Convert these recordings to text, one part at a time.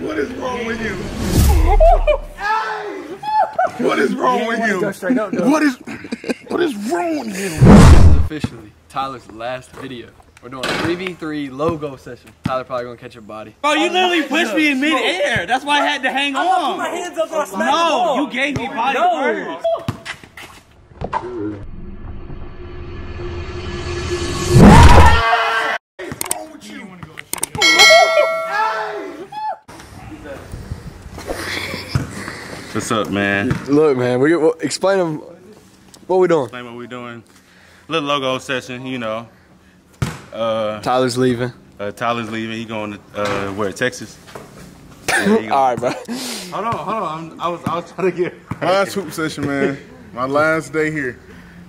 What is wrong with you? What is wrong with you? What is what is wrong with you? This is officially Tyler's last video. We're doing a 3v3 logo session. Tyler probably gonna catch your body. Bro, you literally pushed me in midair. That's why I had to hang on. My hands up or I smack the No, ball. you gave me body No. first. What's up, man? Look, man, we well, explain them. What we doing? Like what we doing? Little logo session, you know. Uh, Tyler's leaving. uh Tyler's leaving. He going to uh, where? Texas. Yeah, he All going- right, bro. Hold on, hold on. I'm, I was I was trying to get. Last hoop session, man. My last day here.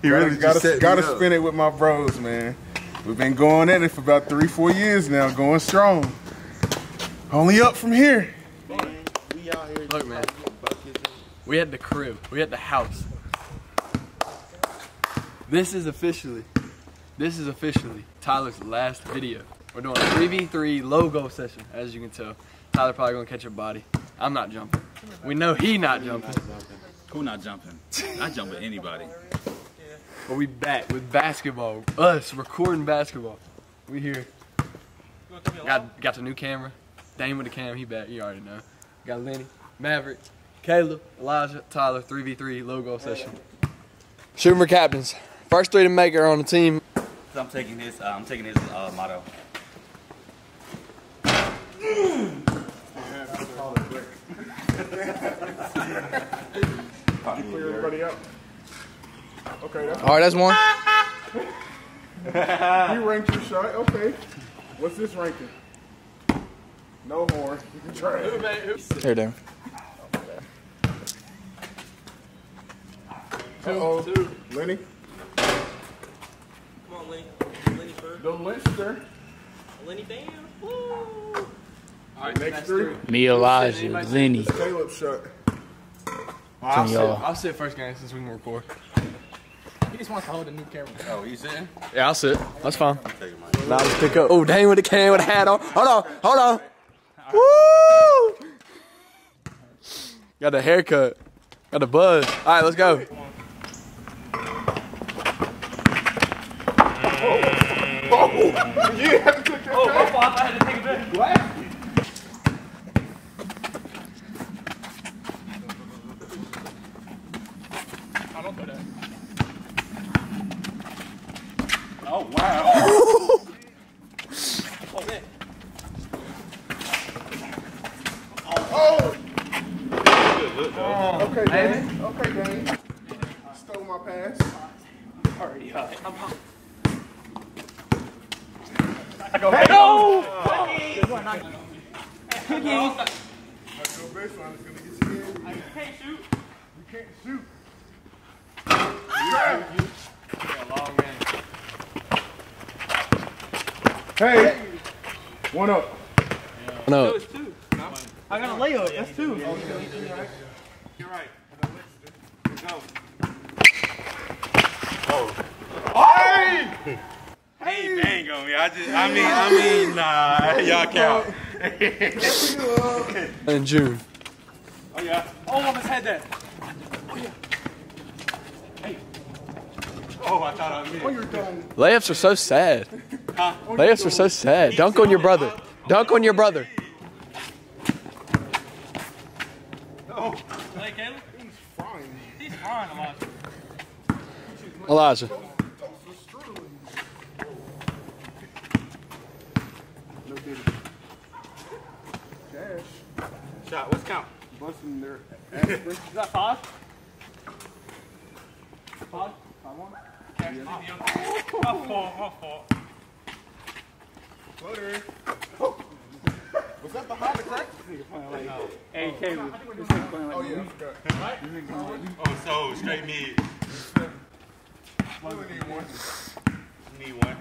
He really gotta, just set gotta up. spin it with my bros, man. We've been going at it for about three, four years now, going strong. Only up from here. Man, we out here. Look, man. We had the crib. We had the house. This is officially, this is officially Tyler's last video. We're doing a 3v3 logo session, as you can tell. Tyler probably gonna catch a body. I'm not jumping. We know he not jumping. Who not jumping? I jump with anybody. But we back with basketball. Us recording basketball. We here. Got got the new camera. Dane with the cam, he back. You already know. Got Lenny, Maverick, Caleb, Elijah, Tyler, 3v3 logo session. Shooter captains. First three to make it are on the team. I'm taking his. Uh, I'm taking his uh, motto. Clear everybody up. Okay, that's All right, that's one. you ranked your shot. Okay. What's this ranking? No horn. You can try it. Here, Dan. Uh-oh. Lenny. Come on, Lenny. Lenny first. The Leinster. Lenny bam. Woo. All right, Next three. Me, Elijah, Lenny. Caleb shot. I'll, sit, y'all. I'll sit first game since we can record. He just wants to hold a new camera. Oh, you sitting? Yeah, I'll sit. That's fine. Take mine. Now pick up. Oh, Dane with the can with a hat on. Hold on, hold on. Woo! Got a haircut. Got a buzz. All right, let's go. You have to take that back. I had to take it back. Oh wow. Okay, Dane. Okay, Dane. Stole my pass. That's your baseline. It's gonna get you in. You can't shoot. You can't shoot. Hey, one up. No. I got a layup. That's two. You're right. Go. Hey, bang on me. I just, I mean, I mean, nah, y'all count. In June. Oh yeah. Oh, I almost had that. Oh, yeah. Hey. Oh, I thought I missed. You're done. Layups are so sad. Layups are so sad. Dunk on your brother. Dunk on your brother. Hey, Caleb. He's fine. He's fine, Elijah. Elijah. No diddy. Cash. Shot. What's count? Busting their. Is that five? Five? Five one? My fault, my fault. Floater. Was that behind the crack? Hey, Caleb. Oh yeah. I forgot. Oh, so straight mid. You only need one. Need one.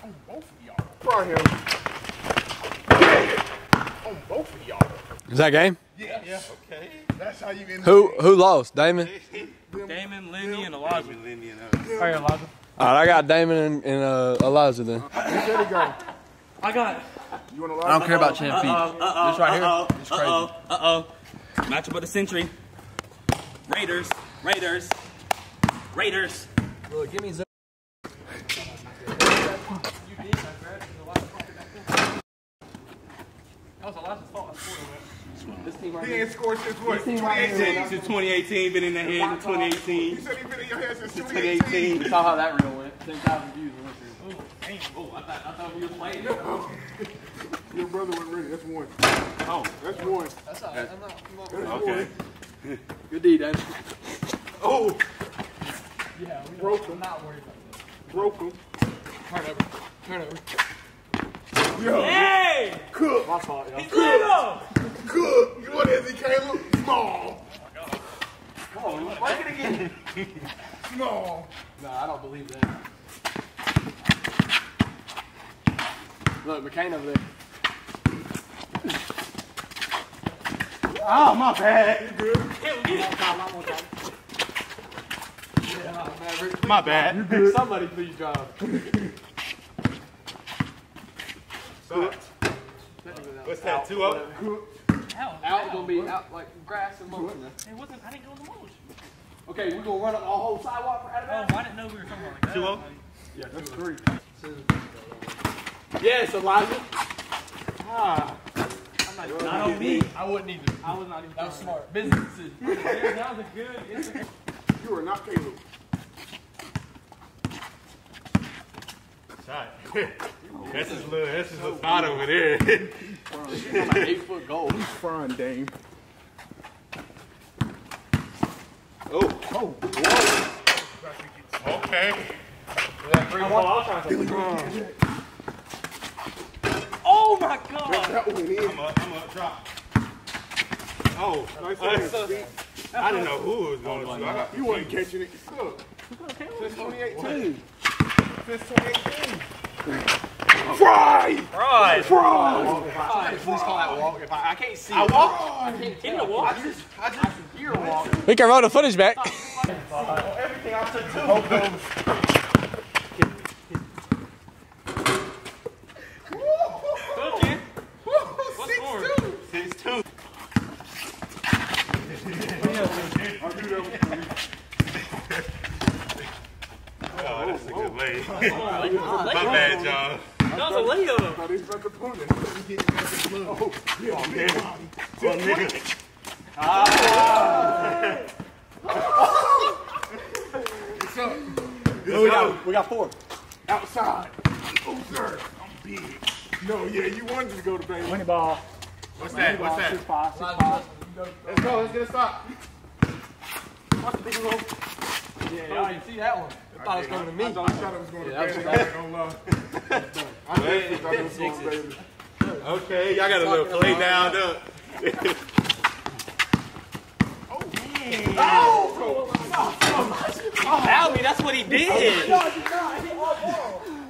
On both of y'all. Fry him. On both of y'all. Is that game? Okay. That's how you end Who who lost? Damon. Damon, Lenny, and Elijah. Lenny and All right, Elijah. All right, I got Damon and, and uh, Elijah then. I got it. You want to I lie? don't care about champ feet. Uh-oh, This right here, uh-oh, it's crazy. Uh-oh, uh-oh. Matchup of the century. Raiders, Raiders, Raiders. Look, give me zero. That was Elijah's fault. I scored on This team right He here. ain't scored since what? team right here. 2018? Since 2018, been in the hand in 2018. You said he been in your head since 2018. 2018. Saw how that reel went. 10,000 views. on this reel. Oh, oh, I thought, I thought we were playing. Your brother wasn't ready. That's one. Oh, that's one. That's all right. I'm not, I'm not That's Okay. one. Good deed, Damon. Oh, Yeah, we broke I'm him. not worried about that. Broke him. Turn over. Turn over. Yo, Hey! cook. My fault, yo. Little! Cook. What is he, Caleb? Small. Come on, Break it again. Small. No, I don't believe that. Look, McCain over there. Oh, my bad. My bad. Somebody please drive. What's that, two up? Hell, Out gonna be out like grass and mulch. It wasn't, I didn't go in the mulch. Okay, we're gonna run up the whole sidewalk for Oh, Alabama. I didn't know we were talking about that. Two up? Yeah, that's three. Yes, Elijah. Ah. I'm not, not on me. I wouldn't either. I was not even That was trying. smart. Business decision. That was a good. It's a, You are not Caleb. Shot. That's his little, that's his little spot over there. Like eight foot goal. Fine, Dame. Oh. Oh. Whoa. Okay. oh my god! That one in. I'm up, I'm up, drop. Oh, Nice I didn't know who was going to oh, shoot. I got- You wasn't catching it. Look. Since 2018. Since 2018. Fry! Right. Fry! Please call that walk. If I, I can't see. I walk. Give me the walk. I just, I just hear a walk. We can roll the footage back. Everything I took two. Cooking. What score? Six two. Oh, that's a good lay. Oh, My bad, y'all. That was a layup. Thought he was about to pull it. Oh, yeah. Oh, nigga. Ah. we got, we got four. Outside. Oh, sir. I'm big. No, yeah, you wanted to go to Baylor. Winning ball. What's that? What's that? Six five. Six five. Let's go. Let's get a stop. Yeah, y'all didn't see that one. I thought it was going to me. I thought, it was going to Yeah, that was I ain't gonna. I definitely thought it was going to Baylor. Okay, y'all got a little play down up. Foul me, that's what he did. Oh,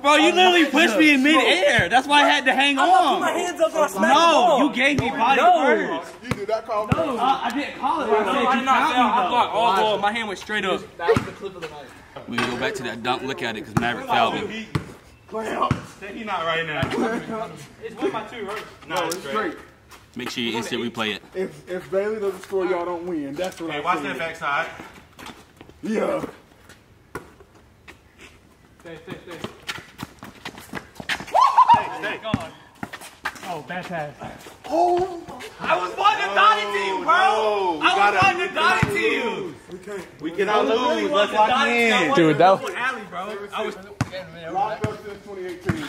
Bro, you literally pushed me in midair. That's why I had to hang on. My hands up. I smacked No, you gave me body No. first. You did not call no. Uh, I didn't call it. I said No, I did not fouled foul. me I blocked all ball. My hand went straight up. That was the clip of the night. We can go back to that dunk. Look at it, because Maverick fouled me. Say he not right now. It's one by two, right? No, No, it's it's straight. straight. Make sure you instant replay it. If if Bailey doesn't score, y'all don't win. That's what Hey, I'm watch saying. that backside. Yeah. Stay, stay, stay. Stay. God. Oh, bad pass. Oh, I was wanting to dot it to you, bro. No, I was gotta. wanting to dot it to you. We can't. We cannot lose. Let's lock in. Do it though. Alley, bro. I was. Locked up since 2018.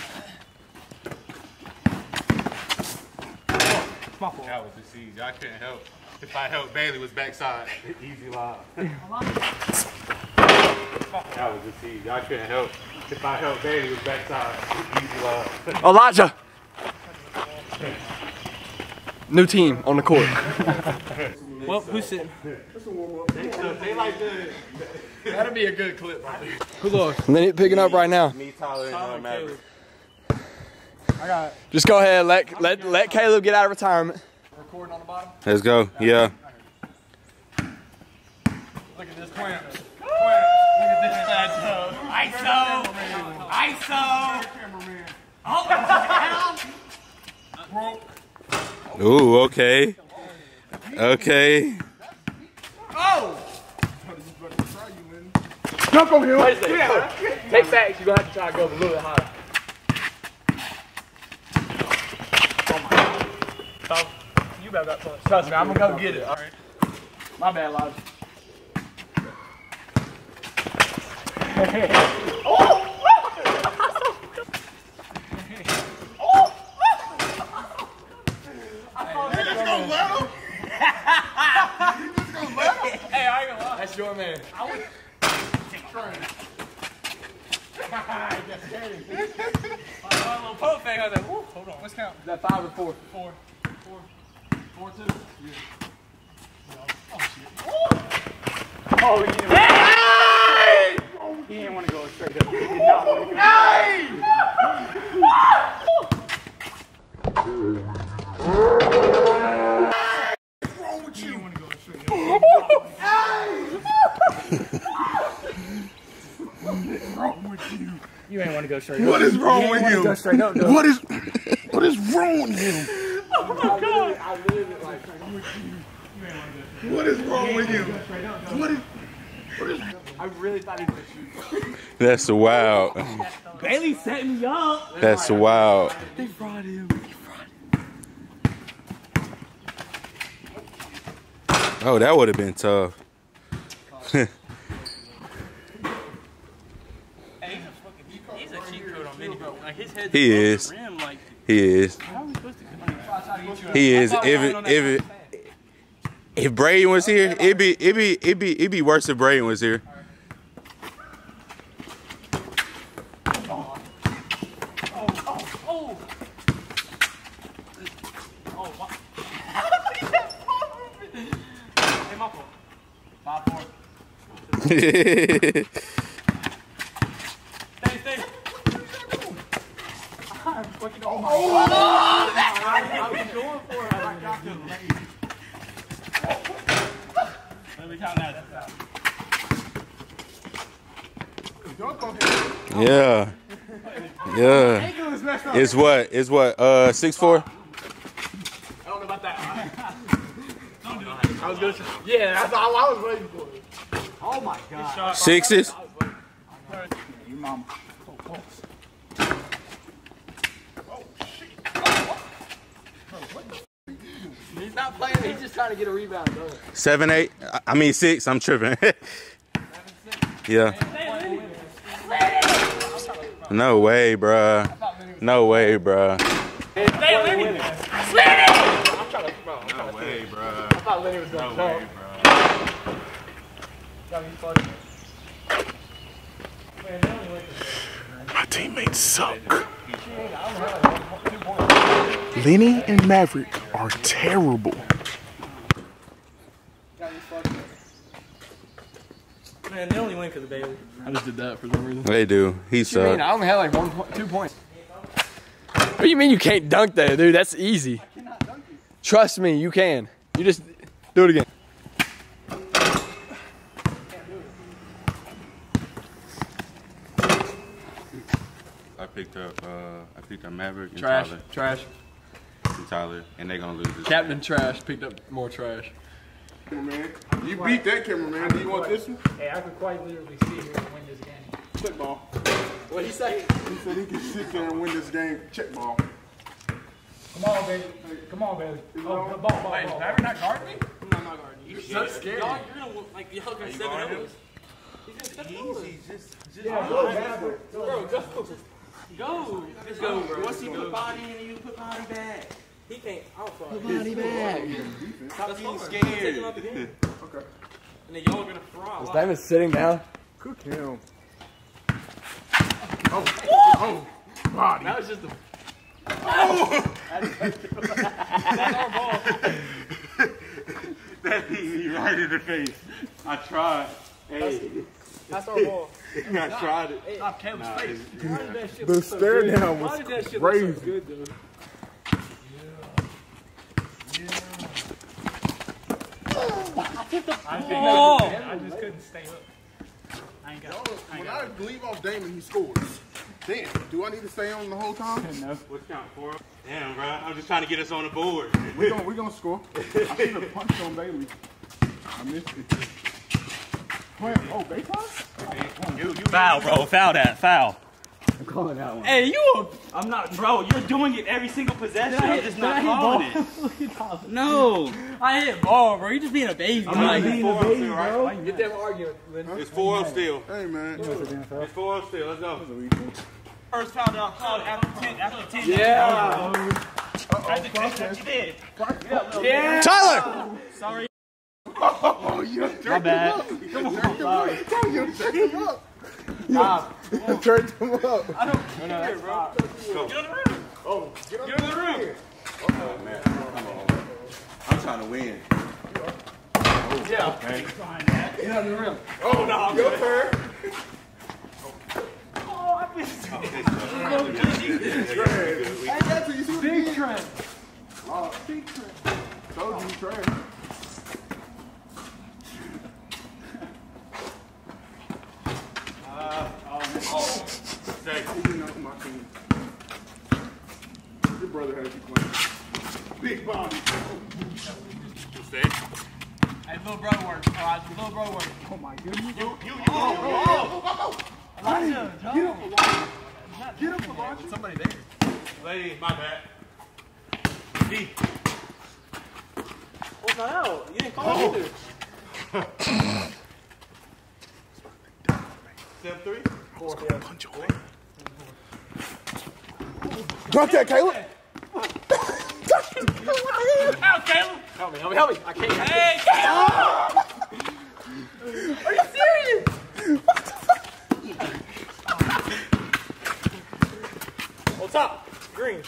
My fault. That was the siege. I couldn't help. If I helped, Bailey was backside. Easy lob. that was the siege. I couldn't help. If I helped, Bailey was backside. Easy lob. Elijah. New team on the court. Well, who's sitting? They like the that'll be a good clip right there. Who lost? Lenny picking up right now. me, Tyler, and Maverick. Just go ahead. Let let let Caleb get out of retirement. Recording on the bottom. Let's go. Yeah. Look at this clamp. Look at this ISO! ISO! Ooh, okay. Okay. Dunk on him. Wait a second. Take backs. You're gonna have to try to go a little bit higher. Oh, You better got punched. Trust me, I'm gonna go get it. All right. My bad, Lodge. Hey, oh I ain't gonna lie. That's your man. A little poke fake. I was like, whoo, hold on. Let's count. Is that five or? Four. Four, two. Oh, yeah. He didn't want to go straight up. He did not want to go. He didn't want to go straight up. You ain't want to go straight. What is wrong with Go him? straight up, though. What is what is wrong with him? Oh, what is wrong with him? What is I really thought he was shoot. That's wild. Bailey set me up. That's wild. They brought him. Oh, that would have been tough. Hey, he's a fucking, he's a cheat code on mini bro. Like his head's He is. rim, like, He is. how are we supposed to? He is. If we it, were on that if it, if Braden was here, it'd be it'd be it'd be it'd be worse if Braden was here. Oh, oh, oh oh, wow. Hey, my fault. Five, four. Stay, stay. Let me count that. That's out. dunk on him? Yeah. Yeah. It's what? It's what? Uh, six four. I don't know about that. I was gonna say, yeah, that's all I was waiting for. Oh my god. Sixes. He's not playing, he's just trying to get a rebound, bro. Seven eight. I- I mean six. I'm tripping. yeah. No way, bruh. No way, bruh. Stay, Lenny. No way, bruh. I thought Lenny was gonna jump. My teammates suck. Lenny and Maverick are terrible. Man, they only win because of Bailey. I just did that for some reason. They do. He What you mean? sucked. I only had like one point, two points. What do you mean you can't dunk that, dude? That's easy. Trust me, you can. You just do it again. I picked up. Uh, I picked up Maverick and Trash, Tyler. trash. And Tyler, and they're gonna lose this. Captain Trash picked up more trash. Cameraman. You beat that cameraman. Do you want this one? Hey, I could quite literally see who would win this game. Check ball. What'd he say? He said he can sit there and win this game. Check ball. Come on, baby. Come on, baby. Oh, ball, ball, ball. Wait, is Maverick not guarding me? I'm not guarding you. You're so scared. Y'all, you're gonna, like, y'all gonna seven overs. He's gonna step over. Yeah, go, Maverick. Bro, go. Go. Just go, bro. Once he put body in, you put body back. He can't. I'll fly. Put body back. Stop being scared. Take him out the. Okay. And then y'all are gonna fry. Is David sitting down? Cook him. Oh, oh, oh. body. That was just the. Ball That hit me right in the face. I tried. Hey, That's our ball. I tried it. Stop Caleb's face. Why did that shit The look so stare good? down Why was did that shit crazy. look so good, though? I think oh. I just couldn't stay up. I ain't got Y'all. I ain't when got I leave off Damon, he scores. Damn, do I need to stay on the whole time? no. What's count for? Damn, bro. I'm just trying to get us on the board. We gonna we gonna score. I should have punched on Bailey. I missed it. Wait, oh, baseline? Foul, bro. Foul that. Foul. I'm calling that one. Hey, you. A, I'm not, bro. You're doing it every single possession. I'm just not calling it. No. I hit ball, bro. You're just being a baby. I'm not being a baby, bro. Get them arguing, Lynn. It's 4 up still. Hey man. It's 4 up still. Let's go. First foul that I called after 10. After 10. Yeah. After 10, what you did. Yeah. Tyler! Sorry. Oh, you turned My bad. him up. Come on, sorry. You turned him up. You turned him up. I don't care, no, no, bro. Go. Get on the rim. Oh, get up. Get oh, on the rim. I'm trying to win. Oh, Yeah, okay. Get out of the room. Oh, no, your turn. Oh, I missed it. Hey, that's what you see what he Big did? trend. Oh, big trend. Told you he Stay. He's not my team. Your brother has you playing. Big body. Stay. Hey, little bro work. Elijah, little bro work. Oh my goodness. You, you, you. Oh, Elijah, Get up, Elijah. Get up, Elijah. Somebody there. Lady, my bad. D. What's not out? You didn't call either. Step 3. Drop that, Caleb. Out, Caleb. Help me, help me, help me. I can't. Hey, Caleb. Are you serious? What the fuck? On top. Green.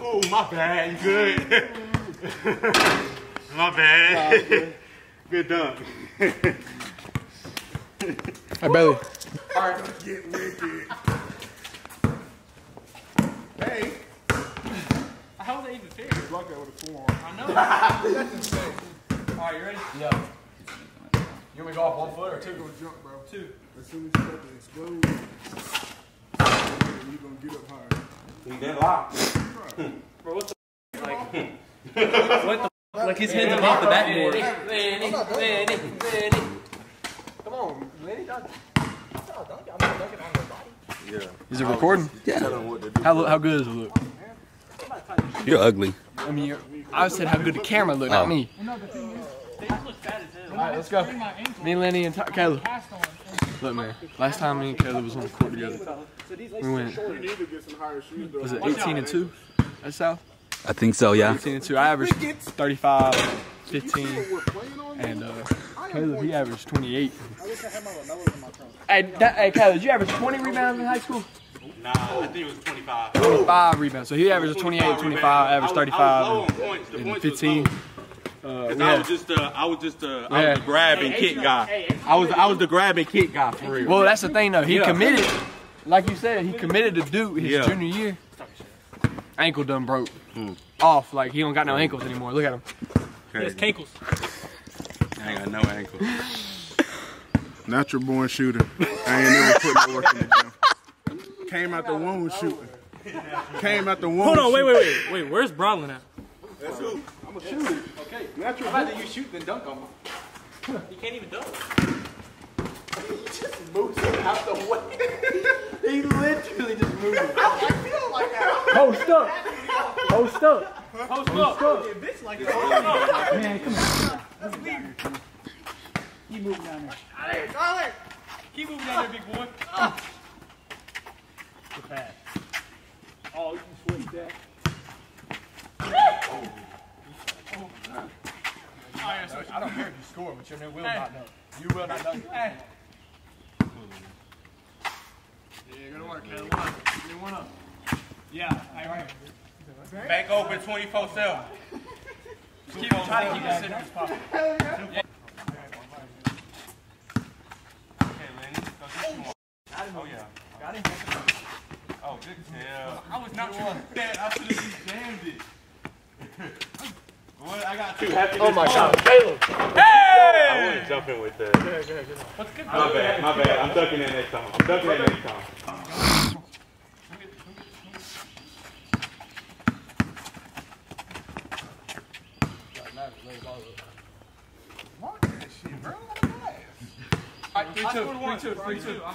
Oh, my bad. You good? my bad. good dunk. Hey, Bailey. All right. Get wicked. Hey. How was that even fair? Block that with a forearm. I know. That's insane. All right, you ready? Yeah. You want me to go off one foot or two? Go jump, bro. Two. As soon as you start to explode, you're gonna get up higher. We did lock. Bro, what the like? what the like? His head's above the backboard. Come on, Lenny, dunk. I'm not dunking on nobody. Yeah. Is it recording? Tell them what to do. How, how good does it look? You're ugly. I mean, you're, I said how good the camera looked, not Oh. me. They just look fat as hell. All right, let's go. Me, Lenny, and Ty- Caleb. Look, man. Last time me and Caleb was on the court together, we went. You need to get some higher shoes, though. Was it 18 and two at South? I think so, yeah. 18 and two. I averaged 35, 15, We're playing on and uh, Caleb he averaged 28. i wish i had my numbers on Hey, that, hey, Caleb, did you average 20 rebounds in high school? Nah, I think it was 25. 25 rebounds. So he averaged 28, 25, averaged I was, I was low 35, points. The and, points 15. low. Uh, Cause I was just uh, I was just uh, I Yeah. was the grab and kick guy. I was I was the grab and kick guy for real. Well, that's the thing though. He Yeah. committed, like you said, he committed to Duke his Yeah. junior year. Ankle done broke. Hmm. Off, like he don't got no ankles anymore. Look at him. Yes, cankles. I ain't got no ankle. Natural born shooter. I ain't never put no work in the gym. Came out the womb shooting. Came out the womb. Hold on, wait, shooting. wait, wait, wait. Where's Bronlin at? I'm a shooter. Okay. Natural. How about you shoot then dunk on him? He can't even dunk. He just moves him out the way. he literally just moved. Post up. Post up. Post up. Yeah, bitch like that. Man, come on. That's weird. Keep moving down there. Tyler, Tyler. Keep moving down there, big boy. Good pass. Oh, you can switch that. Oh, yeah, switch. I don't care if you score, but you will Hey. not know. You will not dunk. Hey. Yeah, good work, Caleb. One up. Give me one up. Yeah, hey, right here. Back open 24 7. Keep, try to keep the center as possible. Okay, Lenny. Go get some more. Oh yeah. Got him. Oh, good tell. I was not trying to that. I should have just jammed it. I got two. Have to Oh my. God, Caleb. Hey! I want to jump in with the. My bad, my bad. I'm ducking in next time. I'm ducking in next time. Three, two, three, two, three, two. I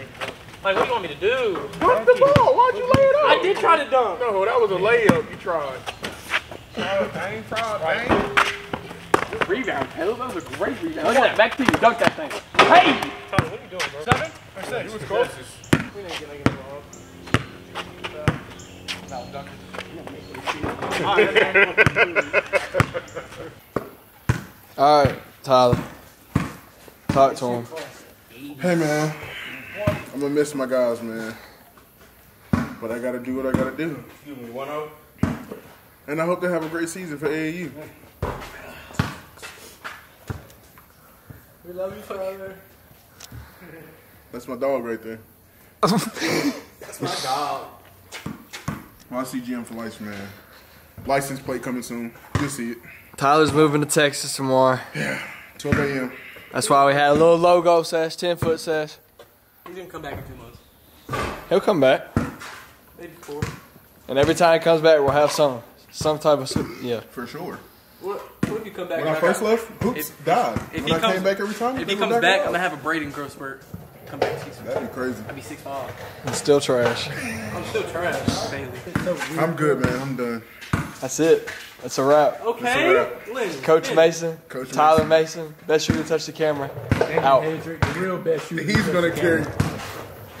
Like, what do you want me to do? Dunk the ball. Why'd you lay it up? I did try to dunk. No, that was a layup. You tried. Tried, dang, tried, dang. Rebound, Caleb. That was a great rebound. Look at that. Back to you. Dunk that thing. Hey! Tyler, I said you was closest. We didn't get like a ball. No, dunk All right, Tyler. Talk to him. Hey man, I'm gonna miss my guys, man. But I gotta do what I gotta do. Excuse me, one oh. And I hope they have a great season for AAU. We love you forever. That's my dog right there. That's my dog. YCGM for life, man. License plate coming soon. You'll see it. Tyler's moving to Texas tomorrow. 12 a.m. That's why we had a little logo sesh, 10 foot sesh. He's gonna come back in two months. He'll come back. Maybe four. And every time he comes back, we'll have some some type of, su- yeah. For sure. What, what if you come back? When and I got- first left, Hoops died. if when he I comes- came back every time, If he comes back, I'm gonna have a Braden growth spurt. Come back six. That'd be crazy. I'd be six five. I'm still trash. I'm still trash, Bailey. I'm good, man. I'm done. That's it. That's a wrap. Okay. Lynn, Coach Lynn. Mason, Coach Tyler Mason, best shooter to touch the camera. Out. He's gonna carry.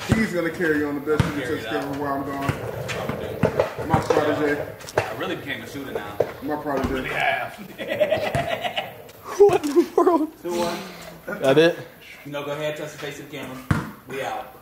He's gonna carry on the best shooter touch the camera while I'm gone. My protege. I really became a shooter now. My protege. What in the world? Two one. That it? No, go ahead, touch the face of the camera. We out.